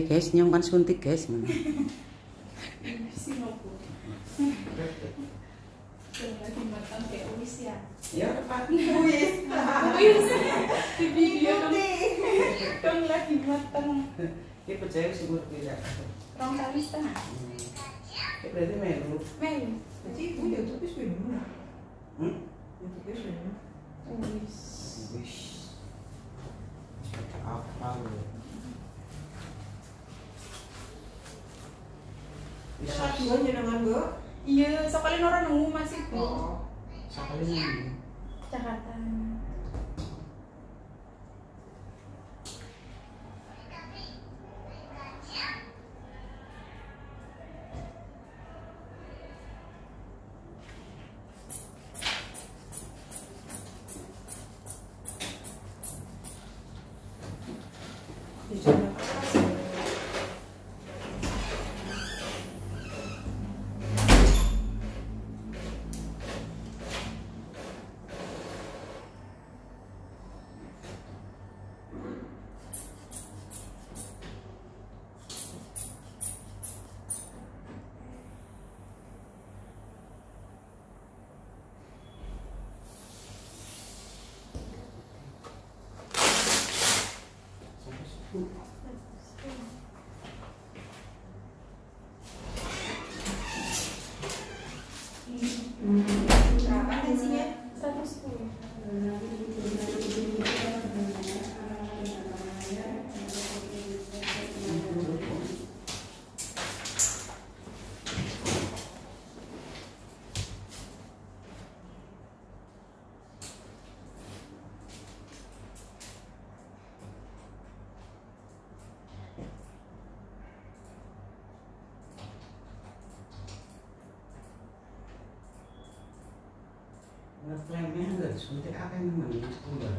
Eh guys, nyong kan suntik guys. Lagi ya. Ya. Di video dong. Lagi matang. Percaya sih pira. Rong kali setengah. Ki berarti melu. Melu. Jadi ibu YouTube sudah mana? Hmm? Sudah? Uwis. Bisa dua jenengan bu? Iya, sekali orang nunggu masih bu. sekali ini. Jakarta. Ngeklaimnya enggak suntik apa yang namanya sekolah.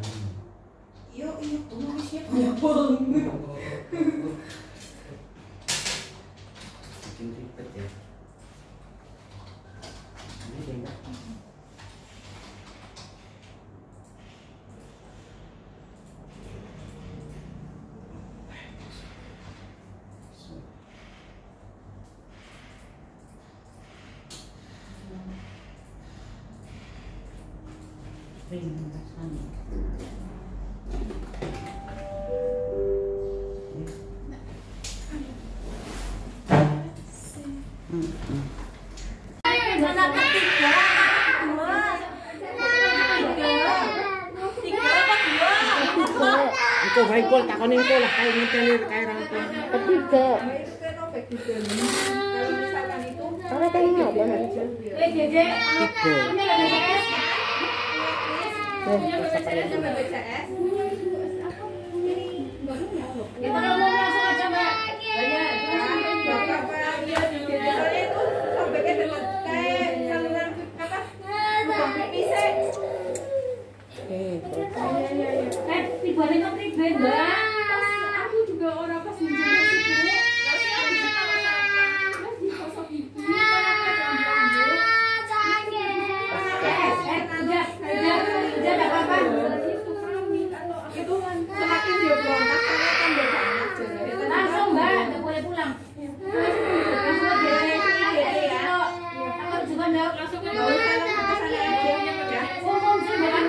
Iya, iya, tunggu siap. Bikin ribet ya. Ini dia enggak. Anak ketiga, dua, tiga, tiga apa dua? Iko baik kol takon iko lah kayak ngenteni kayak rangko. Ketiga. Nah, itu kan obek Eh, BPJS. Kita ngomong langsung aja, Mbak. Banyak kan? Bapak-bapak dia soalnya itu obeknya dengan kayak saluran apa? Lubang pipis Eh, Eh, tiba-tiba kok priben, Mbak? Pas aku juga orang pas menjelaskan itu. Terus dikosok ibu, kan aku ada ambil-ambil. Eh, eh, udah, udah, udah, nggak apa-apa. Itu kami, kalau aku- itu semakin dia berontak saya kan beda aja. Langsung, Mbak, nggak boleh pulang. Langsung aja, ini ya. Aku juga nggak langsung ke Nggak usah langsung ke sana aja ya. Umum sih, Mbak.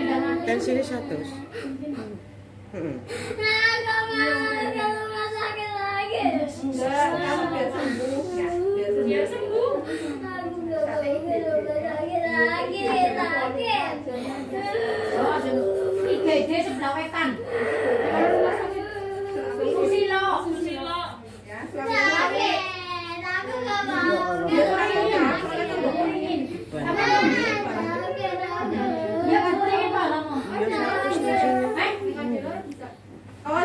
Jangan. Tensinya satu. Heeh. Enggak, kamu biar sembuh ya. Biar sembuh. Biar sembuh. Oh, tiga ide sebelah wetan. Susilo, susilo. Ya, suami Dia kuringin, soalnya kan gue kuringin. Apa lo? Ya, gue kuringin Pak, kamu. Eh? Oh,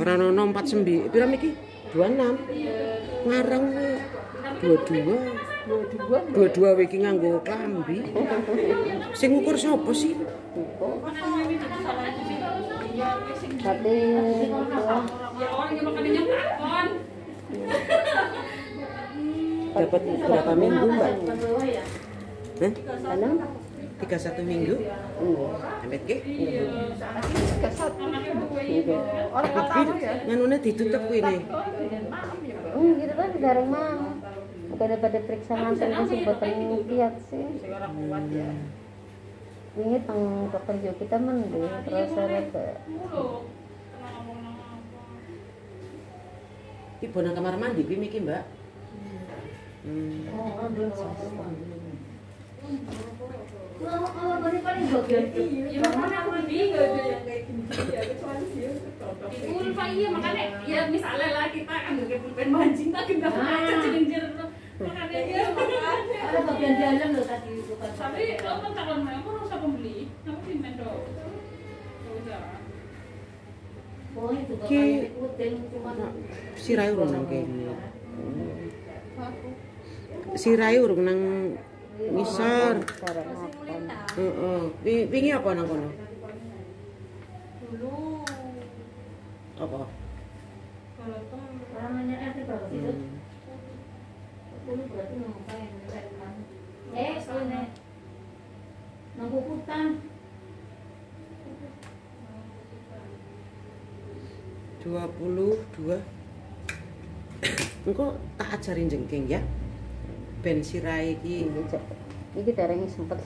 Ora ono 49. Pira iki? 26. Ngarang we. 22. Dua-dua. Dua-dua we iki nganggo klambi. Sing ngukur sapa sih? Tapi Dapat berapa minggu, Mbak? Hah? Enam? 31 minggu? Sampai ke? Enggak. Tapi nganune ditutup ne. Hmm, gitu kan gareng mang. Bukan pada periksa langsung ke sebutan lihat sih. Ini tang pekerja kita mending terus ada ke Iki bonang kamar mandi iki, Mbak. Hmm. Kalau paling paling bagian Iya, mana aku bingung ada yang kayak gini ya, kecuali sih. Di Ulfa iya makanya ya misalnya lah kita kan udah pulpen mancing tak kita aja jeling makanya Iya, makanya. ada bagian dalam loh tadi bukan Tapi lo kan takon aku ora usah pembeli. Aku pimen do. Gak usah. oh itu bapak ikutin cuma Sirai urung nang kene. Sirai urung nang makan. Heeh. Wi- Wingi apa nang kono? dulu Apa? Kalau tuh namanya itu Hmm. dulu berarti ngapain kan eh nunggu hutan 22 Engko tak ajarin jengking ya. Ben sirai iki. Ini dereng sempet.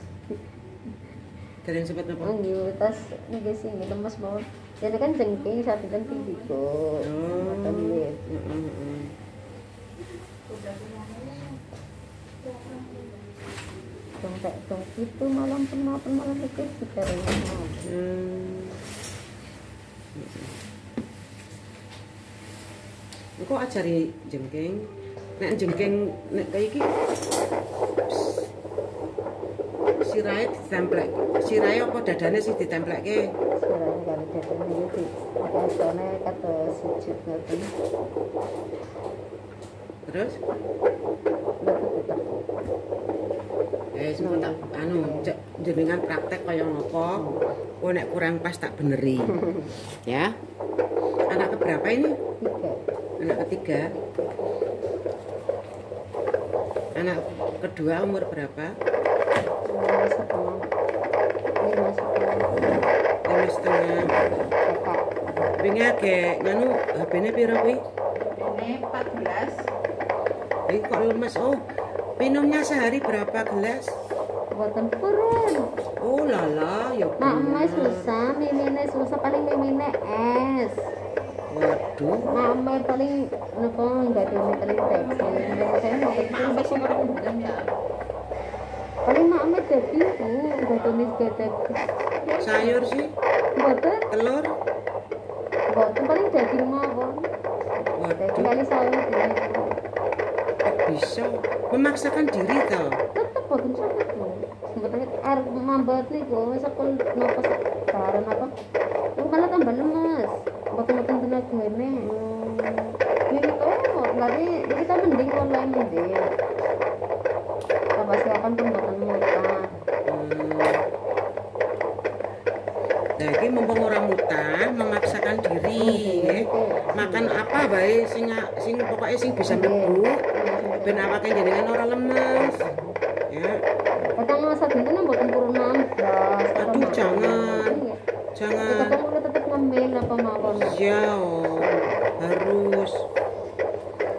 dereng sempet apa? Ini tas sih ini lemes mau. Jadi kan jengking satu kan tinggi kok. Heeh, heeh. Sampai tong itu malam pun malam itu kita mau. Hmm. Engko ajari jengking. Nek jengking nek kaya iki sirahe ditemplek. Sirahe apa dadane sih ditemplekke? Kalau datang ini sih, apa soalnya kata sujud ngoten. Terus eh sempat tak anu jenengan praktek kaya ngopo. Kok nek kurang pas tak beneri. ya. Anak keberapa ini? Tiga. Anak ketiga. Anak kedua umur berapa? Lima setengah. Lima setengah. Lima setengah. Wingi agek nganu HP-ne piro kuwi? ini 14 Iki kok lemes. Oh, minumnya sehari berapa gelas? Buatan purun. Oh lala, ya Mak emak susah, mimine susah paling mimine es. Waduh. Mak emak paling nopo enggak ada paling. Menurut saya mau ya paling jadi bu, enggak ada nis gede. Sayur sih, Buatan, telur. buatan paling daging mawon. Daging kali bisa memaksakan diri tau. Tetep buatan sakit. Sebetulnya air mambat nih bu, sekol nopo sekarang apa? Lu malah tambah lemes. Buatan-buatan tenaga ini. Ini nggak nih, kita mending online mending. Tambah siapan pembuatan muka. Hmm. Nah, ini mumpung orang mutah, memaksakan diri, ya. Makan apa bae sing sing pokoknya sing bisa mlebu. Ben awake jenengan ora lemes. Ya, Kadang masa kan buatan purun 16. Aduh, jangan. jangan. Kadang mulai tetap ngemil apa mawon. Iya, oh, harus.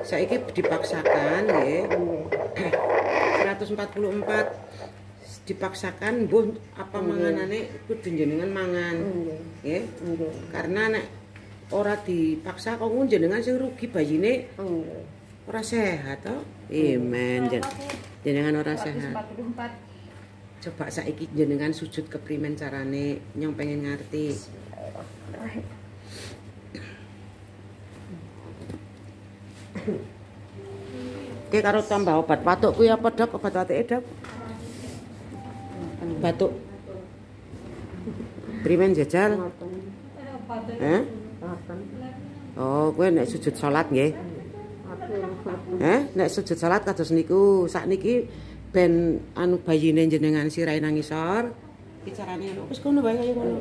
Saiki dipaksakan ya. 144 dipaksakan mbuh apa manganane? Kudu jenengan mangan ya karena nek ora dipaksa kok jenengan sing rugi bayine? Ora sehat to imen jen- jenengan ora sehat. 44 coba saiki jenengan sujud keprimen carane nyong pengen ngerti Oke karo tambah obat batuk kuwi apa dok obat batuk dok batuk primen jajal eh Oh, kowe nek sujud salat nggih. Eh, nek sujud salat kados niku sakniki ben anu bayine jenengan sirahe nang ngisor. Iki carane ngono. Wis ngono wae ngono.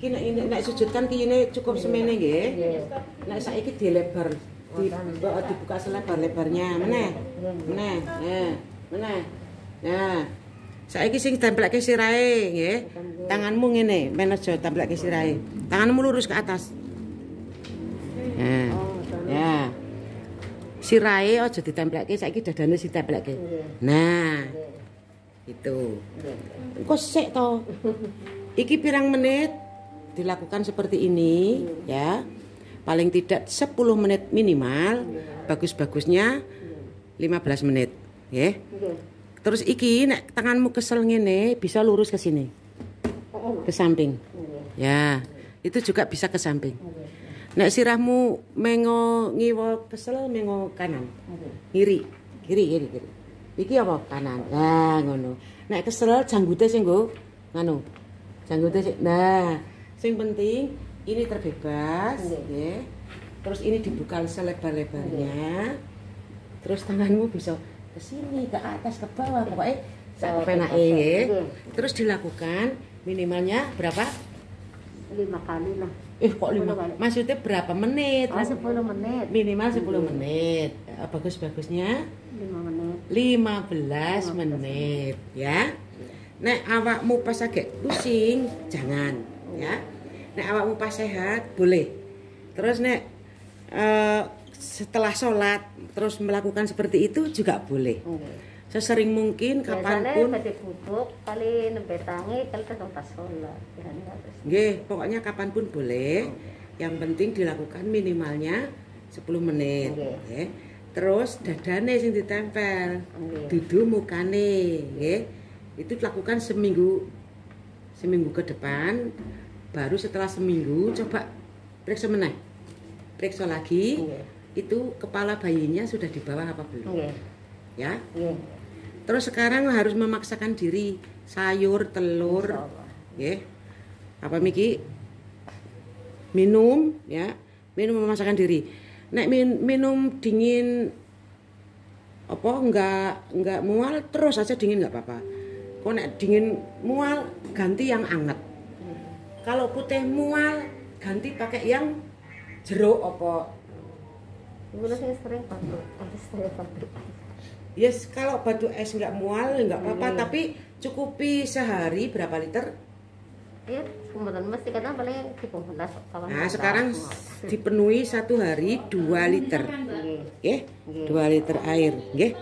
Iki nek nek, sujud kan kiyine cukup semene nggih. Nggih. Nek saiki dilebar, di, dibuka selebar-lebarnya. Meneh. Meneh. Nah, meneh. Nah. Saiki sing tempelke sirahe nggih. Tanganmu ngene, men aja tempelke sirahe. Tanganmu lurus ke atas. Nah. Ya. Sirahe aja ditempelke, saiki dadane ditempelke. Nah. Itu. Engko sik to. Iki pirang menit dilakukan seperti ini ya. Paling tidak 10 menit minimal, bagus-bagusnya 15 menit, ya. Terus iki nek tanganmu kesel ngene bisa lurus ke sini, ke samping. Ya, itu juga bisa ke samping. Nek sirahmu mengo ngiwa kesel mengo kanan. Kiri, kiri, kiri, kiri. Iki apa? Kanan. Nah, ngono. Nek kesel janggute sing nggo nganu. Janggute sing nah, sing penting ini terbebas, Nggih. nggih. Terus ini dibuka selebar-lebarnya. Terus tanganmu bisa ke sini, ke atas, ke bawah, pokoknya sak kepenake nggih. Nggih. Terus dilakukan minimalnya berapa? Lima kali lah. Eh kok lima? Kali. Maksudnya berapa menit? Oh, 10 menit. Minimal 10 menit. Eh, Bagus-bagusnya 5 menit. 15 menit ya. Nek awakmu pas agak pusing, jangan ya. Nek awakmu pas sehat, boleh. Terus nek eh, setelah sholat terus melakukan seperti itu juga boleh. Nggih. Sesering mungkin kapan pun. pada bubuk kali nembe tangi kali terus sholat. Nggih, pokoknya kapan pun boleh. Yang penting dilakukan minimalnya 10 menit. Nggih. nggih. Terus dadane sing ditempel. Nggih. Dudu mukane, nggih. Itu lakukan seminggu seminggu ke depan. Baru setelah seminggu coba periksa meneh. Periksa lagi. Nggih. Itu kepala bayinya sudah di bawah apa belum? Nggih. Ya. Nggih. Terus sekarang harus memaksakan diri sayur, telur, ya. Apa Miki? Minum, ya. Minum memaksakan diri. Nek min- minum dingin apa enggak enggak mual terus aja dingin enggak apa-apa. Kok nek dingin mual ganti yang anget. Kalau putih mual ganti pakai yang jeruk apa Ibu saya sering habis saya pabrik. Yes, kalau batu es nggak mual nggak apa-apa, Hmm. tapi cukupi sehari berapa liter? Kemudian mesti kadang paling di pembelas kawan. Nah, sekarang dipenuhi satu hari 2 liter. Nggih. Nggih, Nggih. 2 liter air, nggih.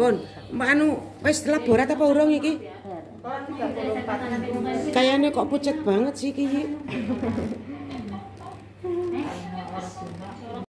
Pun, anu wis laborat apa urung iki? Ya. 34 Kayaknya kok pucet banget sih iki.